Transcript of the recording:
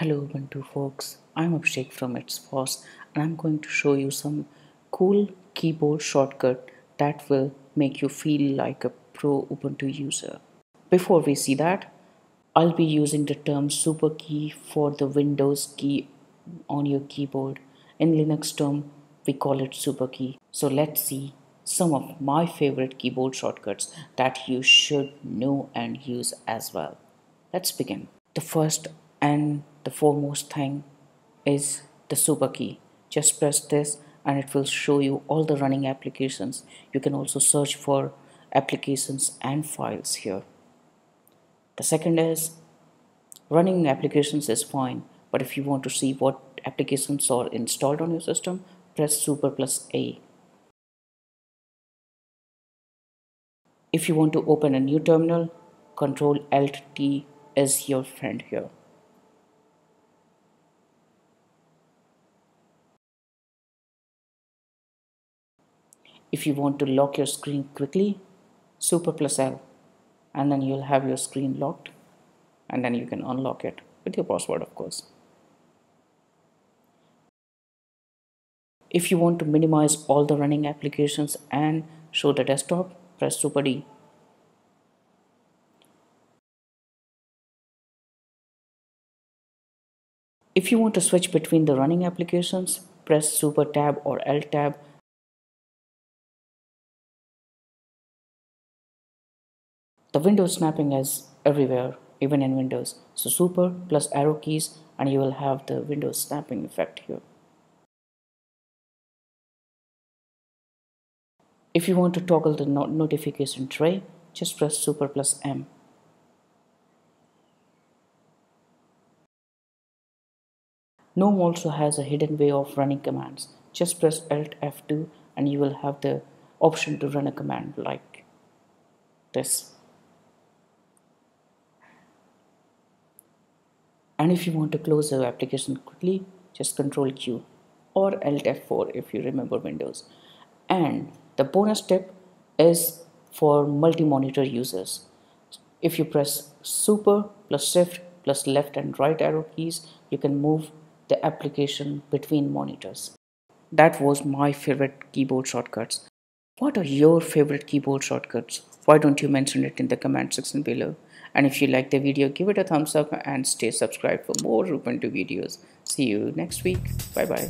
Hello Ubuntu folks, I'm Abhishek from It's FOSS and I'm going to show you some cool keyboard shortcut that will make you feel like a pro Ubuntu user. Before we see that, I'll be using the term super key for the Windows key on your keyboard. In Linux term, we call it super key. So let's see some of my favorite keyboard shortcuts that you should know and use as well. Let's begin. The first and the foremost thing is the super key. Just press this and it will show you all the running applications. You can also search for applications and files here. The second is running applications is fine but if you want to see what applications are installed on your system press super plus a. If you want to open a new terminal control alt t is your friend here If you want to lock your screen quickly, super plus L and then you'll have your screen locked and then you can unlock it with your password of course. If you want to minimize all the running applications and show the desktop, press super D. If you want to switch between the running applications, press super tab or Alt tab The window snapping is everywhere, even in Windows. So super plus arrow keys and you will have the window snapping effect here. If you want to toggle the notification tray, just press super plus M. GNOME also has a hidden way of running commands. Just press Alt F2 and you will have the option to run a command like this. And if you want to close the application quickly just control Q or Alt F4 if you remember Windows. And the bonus tip is for multi-monitor users. If you press super plus shift plus left and right arrow keys you can move the application between monitors. That was my favorite keyboard shortcuts. What are your favorite keyboard shortcuts? Why don't you mention it in the comment section below and if you like the video, give it a thumbs up and stay subscribed for more Ubuntu videos. See you next week. Bye bye.